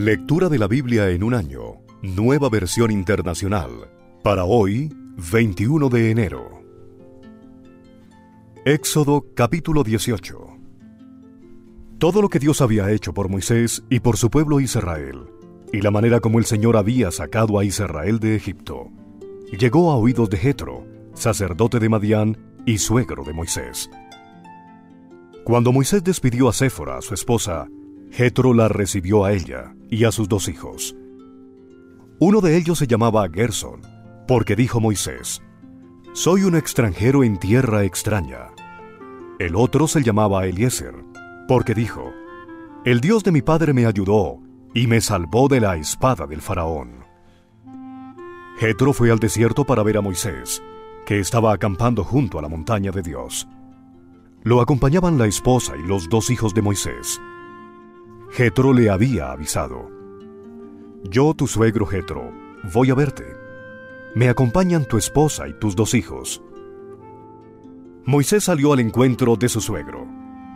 Lectura de la Biblia en un año. Nueva versión internacional. Para hoy, 21 de enero. Éxodo capítulo 18. Todo lo que Dios había hecho por Moisés y por su pueblo Israel, y la manera como el Señor había sacado a Israel de Egipto, llegó a oídos de Jetro, sacerdote de Madián y suegro de Moisés. Cuando Moisés despidió a Séfora, su esposa, Jetro la recibió a ella y a sus dos hijos. Uno de ellos se llamaba Gerson, porque dijo Moisés, Soy un extranjero en tierra extraña. El otro se llamaba Eliezer, porque dijo, El Dios de mi padre me ayudó y me salvó de la espada del faraón. Jetro fue al desierto para ver a Moisés, que estaba acampando junto a la montaña de Dios. Lo acompañaban la esposa y los dos hijos de Moisés. Jetro le había avisado. Yo, tu suegro Jetro, voy a verte. Me acompañan tu esposa y tus dos hijos. Moisés salió al encuentro de su suegro.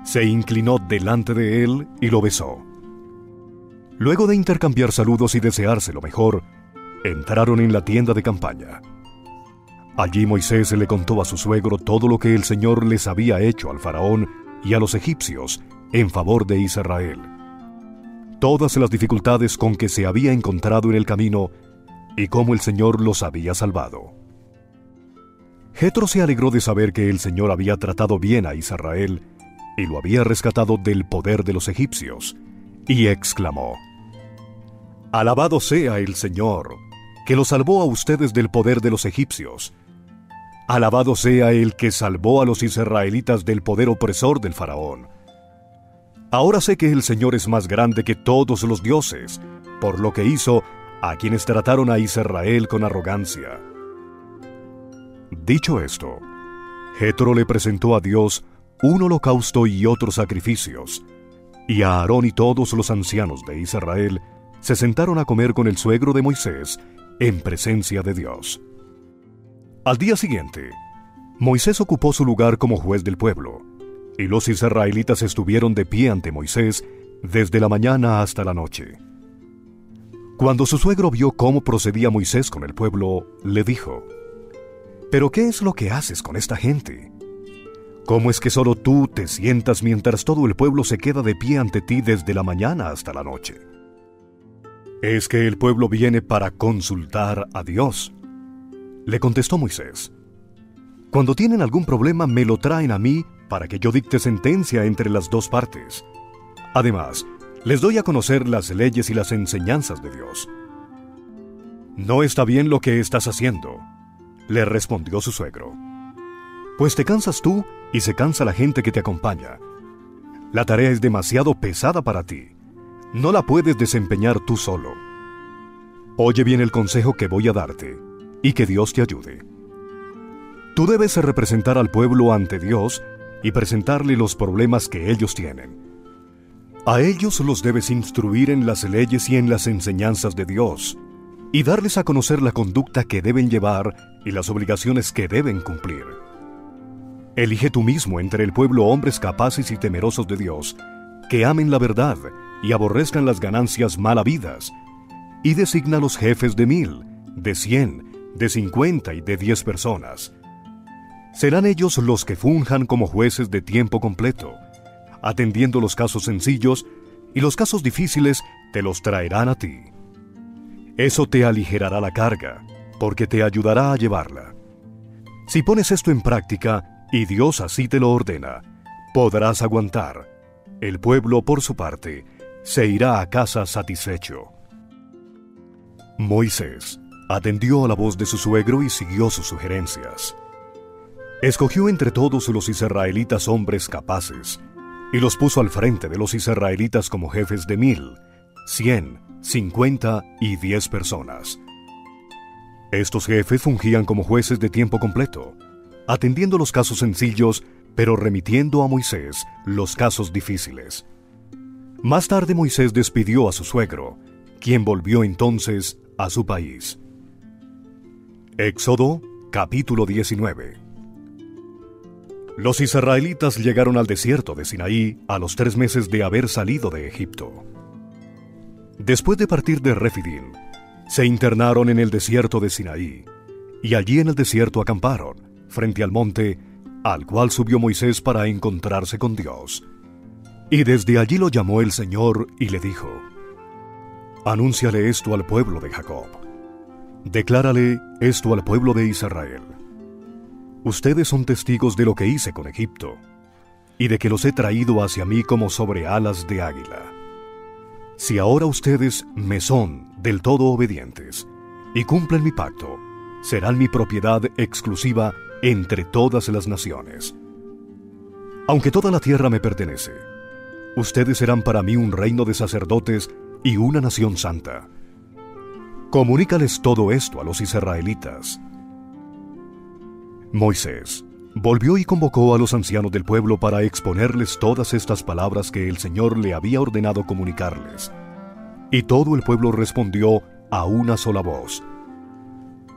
Se inclinó delante de él y lo besó. Luego de intercambiar saludos y desearse lo mejor, entraron en la tienda de campaña. Allí Moisés le contó a su suegro todo lo que el Señor les había hecho al faraón y a los egipcios en favor de Israel todas las dificultades con que se había encontrado en el camino y cómo el Señor los había salvado. Jetro se alegró de saber que el Señor había tratado bien a Israel y lo había rescatado del poder de los egipcios, y exclamó: Alabado sea el Señor, que lo salvó a ustedes del poder de los egipcios. Alabado sea el que salvó a los israelitas del poder opresor del faraón Ahora sé que el Señor es más grande que todos los dioses, por lo que hizo a quienes trataron a Israel con arrogancia. Dicho esto, Jetro le presentó a Dios un holocausto y otros sacrificios, y a Aarón y todos los ancianos de Israel se sentaron a comer con el suegro de Moisés en presencia de Dios. Al día siguiente, Moisés ocupó su lugar como juez del pueblo, y los israelitas estuvieron de pie ante Moisés desde la mañana hasta la noche. Cuando su suegro vio cómo procedía Moisés con el pueblo, le dijo, ¿Pero qué es lo que haces con esta gente? ¿Cómo es que solo tú te sientas mientras todo el pueblo se queda de pie ante ti desde la mañana hasta la noche? Es que el pueblo viene para consultar a Dios. Le contestó Moisés, Cuando tienen algún problema me lo traen a mí para que yo dicte sentencia entre las dos partes. Además, les doy a conocer las leyes y las enseñanzas de Dios. No está bien lo que estás haciendo, le respondió su suegro. Pues te cansas tú y se cansa la gente que te acompaña. La tarea es demasiado pesada para ti. No la puedes desempeñar tú solo. Oye bien el consejo que voy a darte y que Dios te ayude. Tú debes representar al pueblo ante Dios y presentarle los problemas que ellos tienen. A ellos los debes instruir en las leyes y en las enseñanzas de Dios, y darles a conocer la conducta que deben llevar y las obligaciones que deben cumplir. Elige tú mismo entre el pueblo hombres capaces y temerosos de Dios, que amen la verdad y aborrezcan las ganancias mal habidas, y designa los jefes de mil, de cien, de cincuenta y de diez personas Serán ellos los que funjan como jueces de tiempo completo, atendiendo los casos sencillos y los casos difíciles te los traerán a ti. Eso te aligerará la carga, porque te ayudará a llevarla. Si pones esto en práctica, y Dios así te lo ordena, podrás aguantar. El pueblo, por su parte, se irá a casa satisfecho. Moisés atendió a la voz de su suegro y siguió sus sugerencias. Escogió entre todos los israelitas hombres capaces, y los puso al frente de los israelitas como jefes de mil, cien, cincuenta y diez personas. Estos jefes fungían como jueces de tiempo completo, atendiendo los casos sencillos, pero remitiendo a Moisés los casos difíciles. Más tarde Moisés despidió a su suegro, quien volvió entonces a su país. Éxodo capítulo 19 los israelitas llegaron al desierto de Sinaí a los tres meses de haber salido de Egipto. Después de partir de Refidim, se internaron en el desierto de Sinaí, y allí en el desierto acamparon, frente al monte, al cual subió Moisés para encontrarse con Dios. Y desde allí lo llamó el Señor y le dijo, Anúnciale esto al pueblo de Jacob. Declárale esto al pueblo de Israel. Ustedes son testigos de lo que hice con Egipto, y de que los he traído hacia mí como sobre alas de águila. Si ahora ustedes me son del todo obedientes y cumplen mi pacto, serán mi propiedad exclusiva entre todas las naciones. Aunque toda la tierra me pertenece, ustedes serán para mí un reino de sacerdotes y una nación santa. Comunícales todo esto a los israelitas. Moisés volvió y convocó a los ancianos del pueblo para exponerles todas estas palabras que el Señor le había ordenado comunicarles. Y todo el pueblo respondió a una sola voz.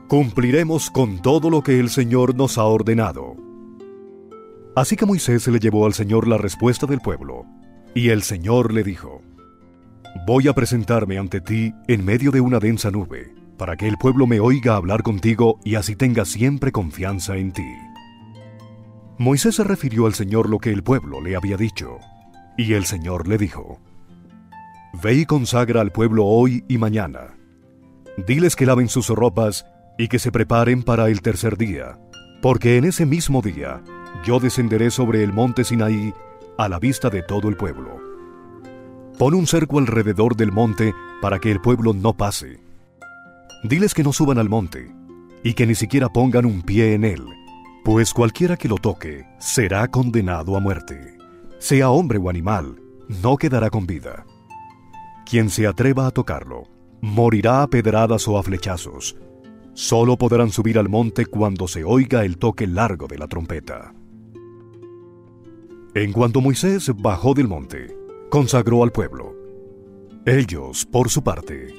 Cumpliremos con todo lo que el Señor nos ha ordenado. Así que Moisés le llevó al Señor la respuesta del pueblo, y el Señor le dijo, Voy a presentarme ante ti en medio de una densa nube, para que el pueblo me oiga hablar contigo y así tenga siempre confianza en ti. Moisés se refirió al Señor lo que el pueblo le había dicho, y el Señor le dijo, Ve y consagra al pueblo hoy y mañana. Diles que laven sus ropas y que se preparen para el tercer día, porque en ese mismo día yo descenderé sobre el monte Sinaí a la vista de todo el pueblo. Pon un cerco alrededor del monte para que el pueblo no pase. Diles que no suban al monte y que ni siquiera pongan un pie en él, pues cualquiera que lo toque será condenado a muerte. Sea hombre o animal, no quedará con vida. Quien se atreva a tocarlo, morirá a pedradas o a flechazos Solo podrán subir al monte cuando se oiga el toque largo de la trompeta. En cuanto Moisés bajó del monte, consagró al pueblo. Ellos, por su parte,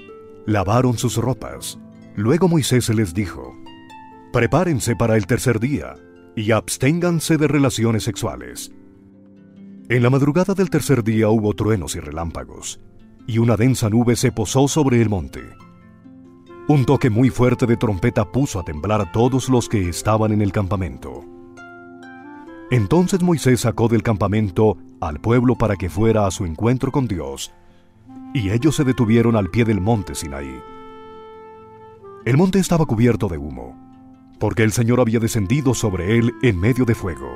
lavaron sus ropas. Luego Moisés les dijo, Prepárense para el tercer día y absténganse de relaciones sexuales. En la madrugada del tercer día hubo truenos y relámpagos, y una densa nube se posó sobre el monte un toque muy fuerte de trompeta puso a temblar a todos los que estaban en el campamento. Entonces Moisés sacó del campamento al pueblo para que fuera a su encuentro con Dios, y ellos se detuvieron al pie del monte Sinaí. El monte estaba cubierto de humo, porque el Señor había descendido sobre él en medio de fuego.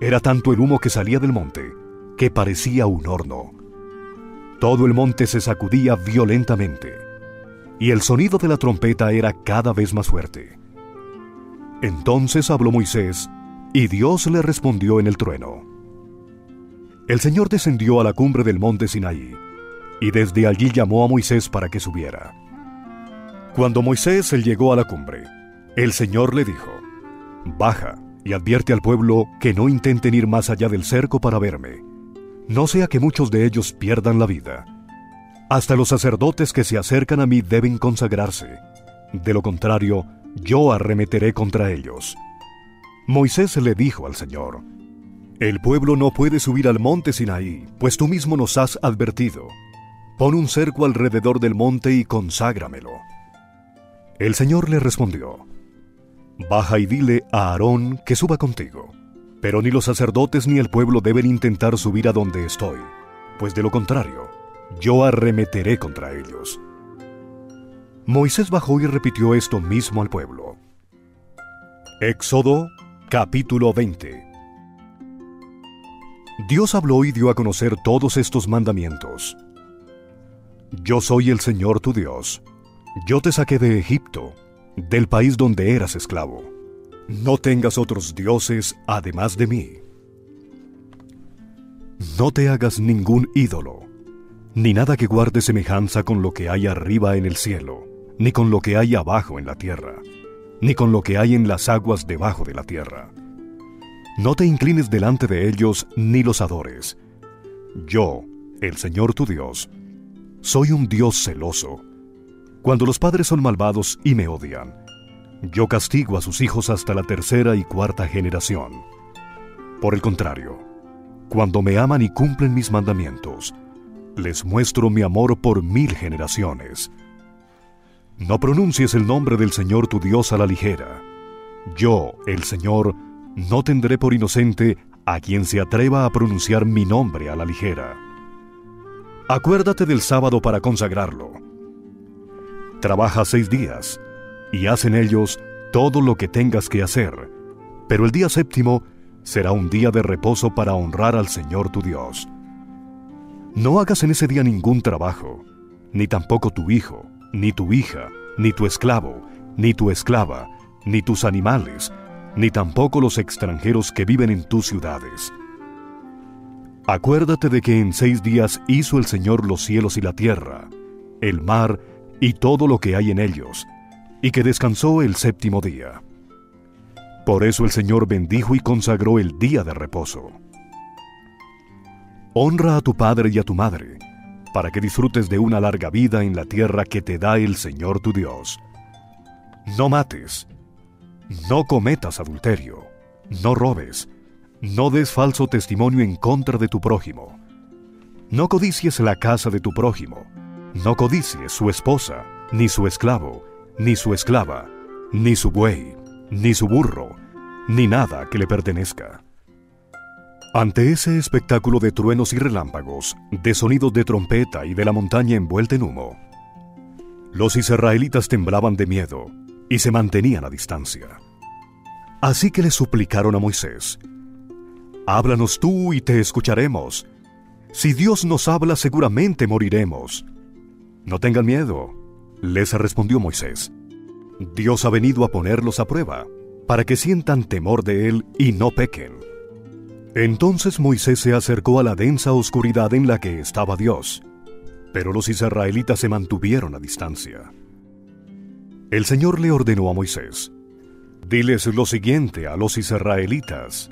Era tanto el humo que salía del monte, que parecía un horno. Todo el monte se sacudía violentamente y el sonido de la trompeta era cada vez más fuerte. Entonces habló Moisés, y Dios le respondió en el trueno. El Señor descendió a la cumbre del monte Sinaí, y desde allí llamó a Moisés para que subiera. Cuando Moisés llegó a la cumbre, el Señor le dijo, Baja y advierte al pueblo que no intenten ir más allá del cerco para verme, no sea que muchos de ellos pierdan la vida. Hasta los sacerdotes que se acercan a mí deben consagrarse. De lo contrario, yo arremeteré contra ellos. Moisés le dijo al Señor, El pueblo no puede subir al monte Sinaí, pues tú mismo nos has advertido. Pon un cerco alrededor del monte y conságramelo. El Señor le respondió, Baja y dile a Aarón que suba contigo, pero ni los sacerdotes ni el pueblo deben intentar subir a donde estoy, pues de lo contrario, yo arremeteré contra ellos. Moisés bajó y repitió esto mismo al pueblo. Éxodo capítulo 20 Dios habló y dio a conocer todos estos mandamientos. Yo soy el Señor tu Dios. Yo te saqué de Egipto, del país donde eras esclavo. No tengas otros dioses además de mí. No te hagas ningún ídolo ni nada que guarde semejanza con lo que hay arriba en el cielo, ni con lo que hay abajo en la tierra, ni con lo que hay en las aguas debajo de la tierra. No te inclines delante de ellos ni los adores. Yo, el Señor tu Dios, soy un Dios celoso. Cuando los padres son malvados y me odian, yo castigo a sus hijos hasta la tercera y cuarta generación. Por el contrario, cuando me aman y cumplen mis mandamientos, les muestro mi amor por mil generaciones. No pronuncies el nombre del Señor tu Dios a la ligera. Yo, el Señor, no tendré por inocente a quien se atreva a pronunciar mi nombre a la ligera. Acuérdate del sábado para consagrarlo. Trabaja seis días y haz en ellos todo lo que tengas que hacer, pero el día séptimo será un día de reposo para honrar al Señor tu Dios. No hagas en ese día ningún trabajo, ni tampoco tu hijo, ni tu hija, ni tu esclavo, ni tu esclava, ni tus animales, ni tampoco los extranjeros que viven en tus ciudades. Acuérdate de que en seis días hizo el Señor los cielos y la tierra, el mar y todo lo que hay en ellos, y que descansó el séptimo día. Por eso el Señor bendijo y consagró el día de reposo. Honra a tu padre y a tu madre, para que disfrutes de una larga vida en la tierra que te da el Señor tu Dios. No mates, no cometas adulterio, no robes, no des falso testimonio en contra de tu prójimo. No codicies la casa de tu prójimo, no codicies su esposa, ni su esclavo, ni su esclava, ni su buey, ni su burro, ni nada que le pertenezca. Ante ese espectáculo de truenos y relámpagos, de sonidos de trompeta y de la montaña envuelta en humo, los israelitas temblaban de miedo y se mantenían a distancia. Así que le suplicaron a Moisés, Háblanos tú y te escucharemos. Si Dios nos habla seguramente moriremos. No tengan miedo, les respondió Moisés. Dios ha venido a ponerlos a prueba, para que sientan temor de Él y no pequen. Entonces Moisés se acercó a la densa oscuridad en la que estaba Dios, pero los israelitas se mantuvieron a distancia. El Señor le ordenó a Moisés, Diles lo siguiente a los israelitas.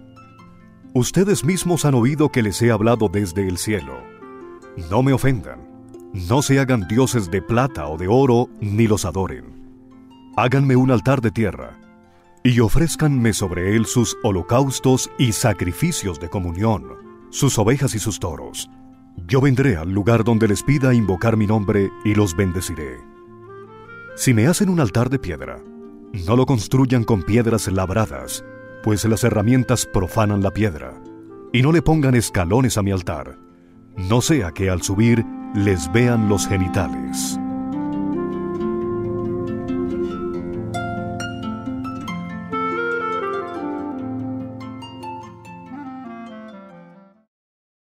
Ustedes mismos han oído que les he hablado desde el cielo. No me ofendan, no se hagan dioses de plata o de oro, ni los adoren. Háganme un altar de tierra, y ofrézcanme sobre él sus holocaustos y sacrificios de comunión, sus ovejas y sus toros. Yo vendré al lugar donde les pida invocar mi nombre y los bendeciré. Si me hacen un altar de piedra, no lo construyan con piedras labradas, pues las herramientas profanan la piedra. Y no le pongan escalones a mi altar, no sea que al subir les vean los genitales.